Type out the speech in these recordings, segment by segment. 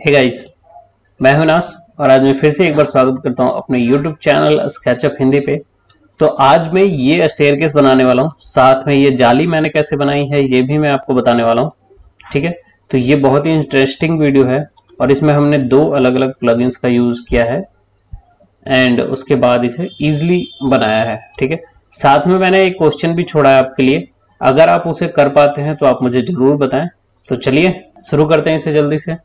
Hey guys मैं हूँ नास और आज मैं फिर से एक बार स्वागत करता हूँ अपने YouTube चैनल स्केचअप हिंदी पे। तो आज मैं ये स्टेयर बनाने वाला हूँ, साथ में ये जाली मैंने कैसे बनाई है, ये भी मैं आपको बताने वाला हूँ, ठीक है? तो ये बहुत ही इंटरेस्टिंग वीडियो है और इसमें हमने दो अलग अलग प्लगइन्स का यूज़ किया है एंड उसके बाद इसे इजिली बनाया है, ठीक है? साथ में मैंने एक क्वेश्चन भी छोड़ा है आपके लिए। अगर आप उसे कर पाते हैं तो आप मुझे ज़रूर बताएँ। तो चलिए, शुरू करते हैं इसे जल्दी से।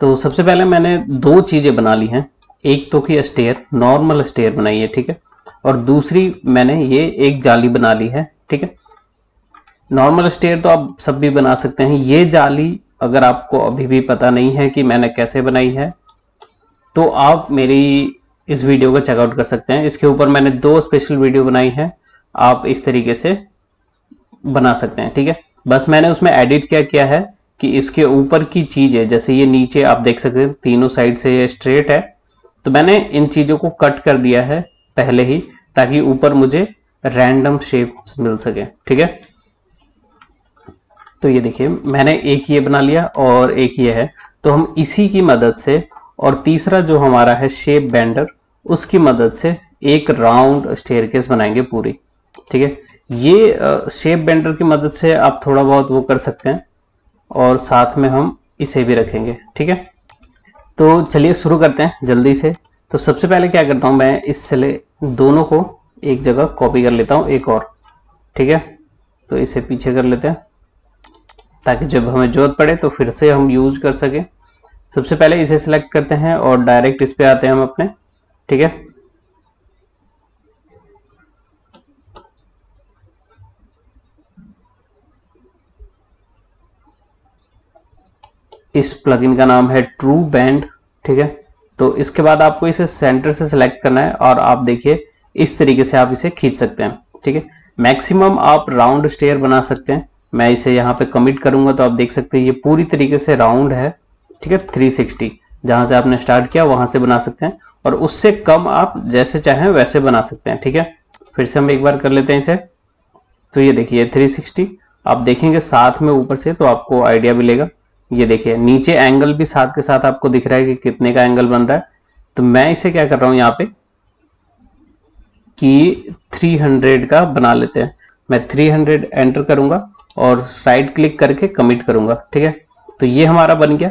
तो सबसे पहले मैंने दो चीज़ें बना ली हैं। एक तो की स्टेयर, नॉर्मल स्टेयर बनाई है, ठीक है? और दूसरी मैंने ये एक जाली बना ली है, ठीक है? नॉर्मल स्टेयर तो आप सब भी बना सकते हैं। ये जाली अगर आपको अभी भी पता नहीं है कि मैंने कैसे बनाई है तो आप मेरी इस वीडियो को चेकआउट कर सकते हैं। इसके ऊपर मैंने दो स्पेशल वीडियो बनाई है। आप इस तरीके से बना सकते हैं, ठीक है? बस मैंने उसमें एडिट क्या किया है कि इसके ऊपर की चीज़ है। जैसे ये नीचे, आप देख सकते हैं, तीनों साइड से ये स्ट्रेट है। तो मैंने इन चीज़ों को कट कर दिया है पहले ही, ताकि ऊपर मुझे रैंडम शेप मिल सके। ठीक है? तो ये देखिए, मैंने एक ये बना लिया और एक ये है। तो हम इसी की मदद से, और तीसरा जो हमारा है शेप बेंडर उसकी मदद से एक राउंड स्टेयर बनाएँगे पूरी। ठीक है? ये शेप बेंडर की मदद से आप थोड़ा बहुत वो कर सकते हैं। और साथ में हम इसे भी रखेंगे, ठीक है? तो चलिए शुरू करते हैं जल्दी से। तो सबसे पहले क्या करता हूँ, मैं इस सले दोनों को एक जगह कॉपी कर लेता हूँ, एक और, ठीक है? तो इसे पीछे कर लेते हैं, ताकि जब हमें ज़रूरत पड़े तो फिर से हम यूज़ कर सकें। सबसे पहले इसे सिलेक्ट करते हैं और डायरेक्ट इस पर आते हैं हम अपने, ठीक है? इस प्लगइन का नाम है ट्रू बैंड ठीक है? तो इसके बाद आपको इसे सेंटर से सिलेक्ट करना है और आप देखिए, इस तरीके से आप इसे खींच सकते हैं, ठीक है? मैक्सिमम आप राउंड स्टेयर बना सकते हैं। मैं इसे यहाँ पे कमिट करूँगा तो आप देख सकते हैं, ये पूरी तरीके से राउंड है, ठीक है? 360 जहाँ से आपने स्टार्ट किया, वहाँ से बना सकते हैं और उससे कम आप जैसे चाहें वैसे बना सकते हैं, ठीक है? फिर से हम एक बार कर लेते हैं इसे। तो ये देखिए 360 आप देखेंगे साथ में ऊपर से तो आपको आइडिया मिलेगा। ये देखिए, नीचे एंगल भी साथ के साथ आपको दिख रहा है कि कितने का एंगल बन रहा है। तो मैं इसे क्या कर रहा हूँ यहाँ पे कि 300 का बना लेते हैं। मैं 300 एंटर करूँगा और राइट क्लिक करके कमिट करूँगा, ठीक है? तो ये हमारा बन गया।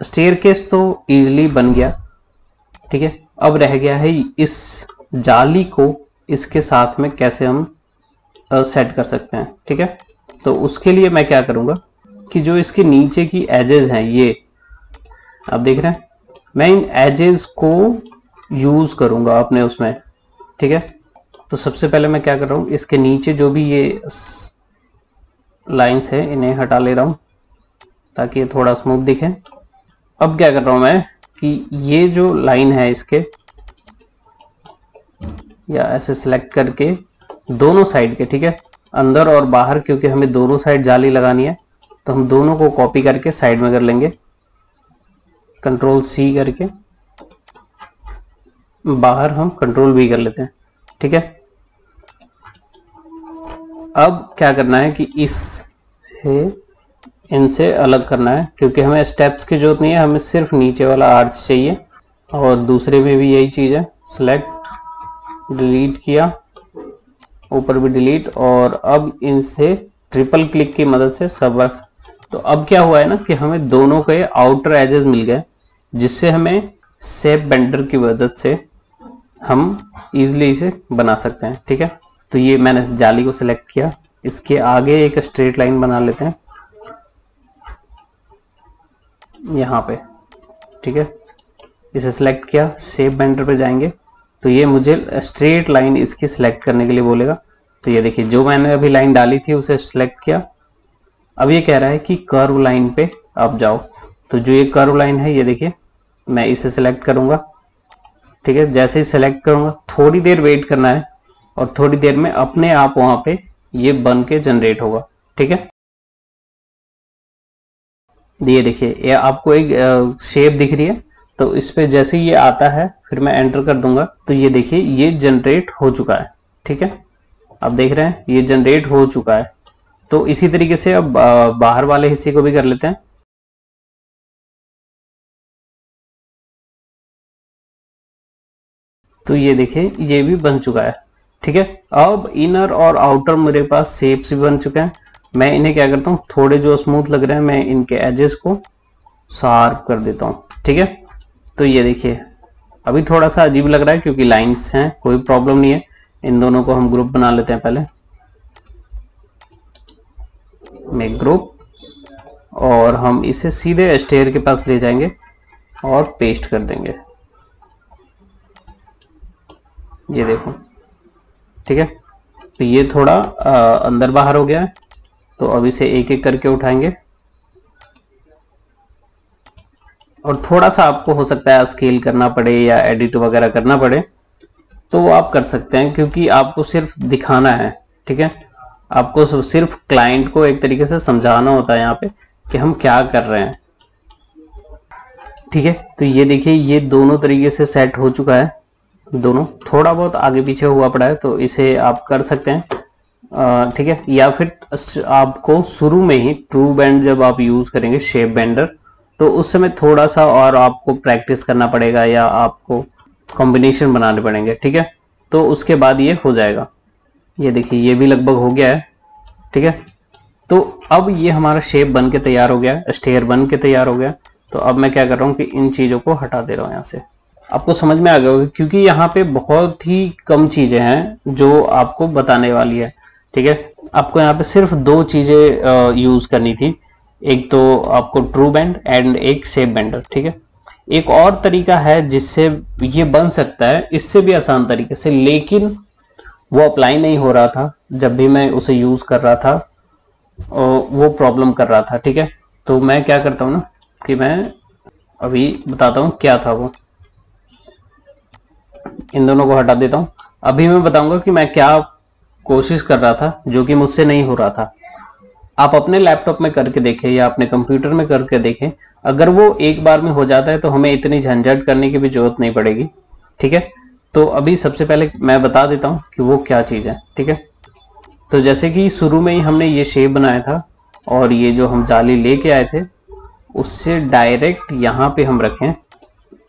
स्टेयर केस तो इजिली बन गया, ठीक है? अब रह गया है इस जाली को इसके साथ में कैसे हम सेट कर सकते हैं, ठीक है? तो उसके लिए मैं क्या करूँगा? कि जो इसके नीचे की एजेस हैं, ये। आप देख रहे हैं? मैं इन एजेस को यूज़ करूँगा अपने उसमें, ठीक है? तो सबसे पहले मैं क्या कर रहा हूँ, इसके नीचे जो भी ये लाइंस है, इन्हें हटा ले रहा हूँ, ताकि ये थोड़ा स्मूथ दिखे। अब क्या कर रहा हूँ मैं, कि ये जो लाइन है इसके, या ऐसे सिलेक्ट करके दोनों साइड के, ठीक है? अंदर और बाहर, क्योंकि हमें दोनों साइड जाली लगानी है। तो हम दोनों को कॉपी करके साइड में कर लेंगे। कंट्रोल सी करके। बाहर हम कंट्रोल भी कर लेते हैं, ठीक है? अब क्या करना है कि इस से इनसे अलग करना है, क्योंकि हमें स्टेप्स की ज़रूरत नहीं है, हमें सिर्फ़ नीचे वाला आर्च चाहिए। और दूसरे में भी यही चीज़ है सेलेक्ट डिलीट किया, ऊपर भी डिलीट और अब इनसे ट्रिपल क्लिक की मदद से सब बस तो अब क्या हुआ है ना कि हमें दोनों के आउटर एजेस मिल गए, जिससे हमें सेप बेंडर की मदद से हम इजिली इसे बना सकते हैं, ठीक है? तो ये मैंने जाली को सिलेक्ट किया। इसके आगे एक स्ट्रेट लाइन बना लेते हैं। यहाँ पे, ठीक है? इसे सिलेक्ट किया शेप बेंडर पे जाएँगे। तो ये मुझे स्ट्रेट लाइन इसकी सिलेक्ट करने के लिए बोलेगा। तो ये देखिए, जो मैंने अभी लाइन डाली थी, उसे सिलेक्ट किया। अब ये कह रहा है कि कर्व लाइन पे आप जाओ। तो जो ये कर्व लाइन है, ये देखिए, मैं इसे सिलेक्ट करूँगा। ठीक है, जैसे ही सिलेक्ट करूँगा, थोड़ी देर वेट करना है और थोड़ी देर में अपने आप वहाँ पे ये बन के जनरेट होगा। ठीक है? ये देखिए, ये आपको एक शेप दिख रही है। तो इस पे जैसे ये आता है, फिर मैं एंटर कर दूँगा। तो ये देखिए, ये जनरेट हो चुका है। ठीक है? आप देख रहे हैं, ये जनरेट हो चुका है। तो इसी तरीके से अब बाहर वाले हिस्से को भी कर लेते हैं। तो ये देखिए, ये भी बन चुका है, ठीक है? अब इनर और आउटर मेरे पास सेप्स भी बन चुके हैं। मैं इन्हें क्या करता हूँ, थोड़े जो स्मूथ लग रहे हैं, मैं इनके एजेस को शार्प कर देता हूँ, ठीक है? तो ये देखिए, अभी थोड़ा सा अजीब लग रहा है, क्योंकि लाइंस हैं, कोई प्रॉब्लम नहीं है। इन दोनों को हम ग्रुप बना लेते हैं पहले। मेक ग्रुप और हम इसे सीधे स्टेयर के पास ले जाएँगे और पेस्ट कर देंगे। ये देखो ठीक है? तो ये थोड़ा आ, अंदर बाहर हो गया है तो अब इसे एक एक करके उठाएँगे। और थोड़ा सा आपको हो सकता है स्केल करना पड़े या एडिट वगैरह करना पड़े तो वो आप कर सकते हैं क्योंकि आपको सिर्फ़ दिखाना है ठीक है? आपको सिर्फ़ क्लाइंट को एक तरीके से समझाना होता है यहाँ पे कि हम क्या कर रहे हैं। ठीक है? तो ये देखिए, ये दोनों तरीके से सेट हो चुका है। दोनों। थोड़ा बहुत आगे पीछे हुआ पड़ा है तो इसे आप कर सकते हैं। ठीक है? या फिर आपको शुरू में ही ट्रू बैंड जब आप यूज़ करेंगे शेप बैंडर तो उस समय थोड़ा सा और आपको प्रैक्टिस करना पड़ेगा या आपको कॉम्बिनेशन बनाने पड़ेंगे। ठीक है? तो उसके बाद ये हो जाएगा। ये देखिए, ये भी लगभग हो गया है, ठीक है? तो अब ये हमारा शेप बन के तैयार हो गया स्टेयर बन के तैयार हो गया तो अब मैं क्या कर रहा हूँ कि इन चीज़ों को हटा दे रहा हूँ यहाँ से। आपको समझ में आ गया होगा, क्योंकि यहाँ पे बहुत ही कम चीज़ें हैं जो आपको बताने वाली है, ठीक है? आपको यहाँ पे सिर्फ़ दो चीज़ें यूज़ करनी थी। एक तो आपको ट्रू बैंड एंड एक सेप बेंडर ठीक है? एक और तरीका है जिससे ये बन सकता है, इससे भी आसान तरीके से, लेकिन वो अप्लाई नहीं हो रहा था, जब भी मैं उसे यूज़ कर रहा था वो प्रॉब्लम कर रहा था, ठीक है? तो मैं क्या करता हूँ ना, कि मैं अभी बताता हूँ क्या था वो। इन दोनों को हटा देता हूँ। अभी मैं बताऊँगा कि मैं क्या कोशिश कर रहा था, जो कि मुझसे नहीं हो रहा था। आप अपने लैपटॉप में करके देखें या अपने कंप्यूटर में करके देखें, अगर वो एक बार में हो जाता है तो हमें इतनी झंझट करने की भी ज़रूरत नहीं पड़ेगी, ठीक है? तो अभी सबसे पहले मैं बता देता हूँ कि वो क्या चीज़ है, ठीक है? तो जैसे कि शुरू में ही हमने ये शेप बनाया था और ये जो हम जाली लेके आए थे, उससे डायरेक्ट यहाँ पे हम रखें,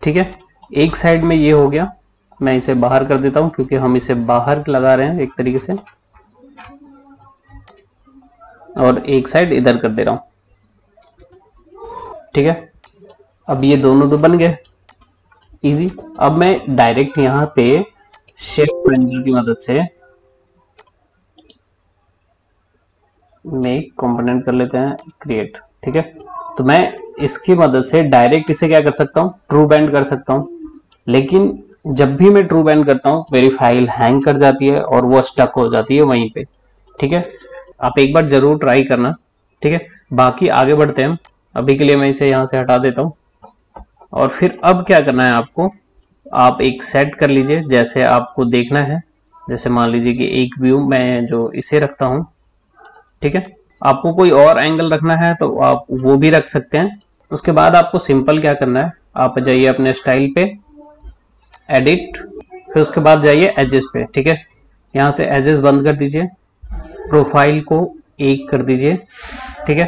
ठीक है? एक साइड में ये हो गया, मैं इसे बाहर कर देता हूँ क्योंकि हम इसे बाहर लगा रहे हैं एक तरीके से। और एक साइड इधर कर दे रहा हूँ, ठीक है? अब ये दोनों तो बन गए इजी अब मैं डायरेक्ट यहाँ पे शेप रेंजर की मदद से मेक कंपोनेंट कर लेते हैं क्रिएट ठीक है? तो मैं इसकी मदद से डायरेक्ट इसे क्या कर सकता हूँ? ट्रू बैंड कर सकता हूँ। लेकिन जब भी मैं ट्रू बैंड करता हूँ, मेरी फ़ाइल हैंग कर जाती है और वो स्टक हो जाती है वहीं पे, ठीक है? आप एक बार ज़रूर ट्राई करना, ठीक है? बाकी आगे बढ़ते हैं। अभी के लिए मैं इसे यहाँ से हटा देता हूँ। और फिर अब क्या करना है आपको? आप एक सेट कर लीजिए, जैसे आपको देखना है। जैसे मान लीजिए कि एक व्यू मैं जो इसे रखता हूँ, ठीक है? आपको कोई और एंगल रखना है तो आप वो भी रख सकते हैं। उसके बाद आपको सिंपल क्या करना है? आप जाइए अपने स्टाइल पे एडिट फिर उसके बाद जाइए एजेस पे, ठीक है? यहाँ से एजेस बंद कर दीजिए प्रोफ़ाइल को एक कर दीजिए, ठीक है?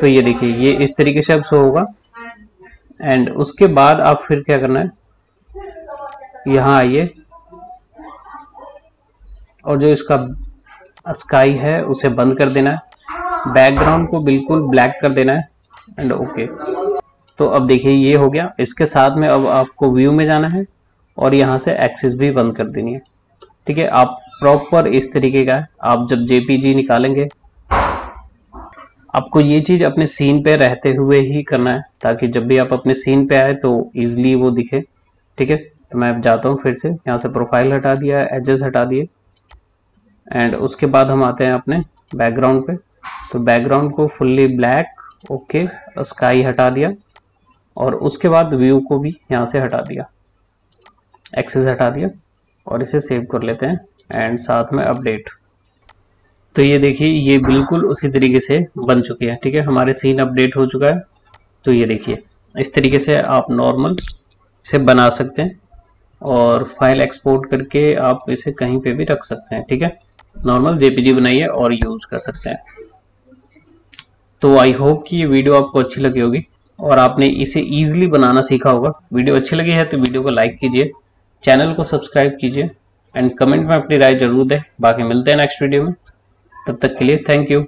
तो ये देखिए, ये इस तरीके से अब शो होगा। एंड उसके बाद आप फिर क्या करना है? यहाँ आइए। और जो इसका स्काई है, उसे बंद कर देना है। बैकग्राउंड को बिल्कुल ब्लैक कर देना है। And okay okay. तो अब देखिए, ये हो गया। इसके साथ में अब आपको व्यू में जाना है। और यहाँ से एक्सिस भी बंद कर देनी है। ठीक है? आप प्रॉपर इस तरीके का आप जब जेपीजी निकालेंगे आपको ये चीज़ अपने सीन पे रहते हुए ही करना है, ताकि जब भी आप अपने सीन पे आए तो इजिली वो दिखे। ठीक है? तो मैं जाता हूँ फिर से। यहाँ से प्रोफ़ाइल हटा दिया एजेस हटा दिए। एंड उसके बाद हम आते हैं अपने बैकग्राउंड पे। तो बैकग्राउंड को फुल्ली ब्लैक ओके स्काई हटा दिया। और उसके बाद व्यू को भी यहाँ से हटा दिया। एक्सेस हटा दिया। और इसे सेव कर लेते हैं। एंड साथ में अपडेट तो ये देखिए, ये बिल्कुल उसी तरीके से बन चुके हैं, ठीक है? हमारे सीन अपडेट हो चुका है तो ये देखिए, इस तरीके से आप नॉर्मल से बना सकते हैं और फ़ाइल एक्सपोर्ट करके आप इसे कहीं पे भी रख सकते हैं, ठीक है? नॉर्मल जेपीजी बनाइए और यूज़ कर सकते हैं। तो आई होप कि ये वीडियो आपको अच्छी लगी होगी और आपने इसे ईजिली बनाना सीखा होगा। वीडियो अच्छी लगी है तो वीडियो को लाइक कीजिए चैनल को सब्सक्राइब कीजिए एंड कमेंट में अपनी राय ज़रूर दें। बाकी मिलते हैं नेक्स्ट वीडियो में। तब तक के लिए थैंक यू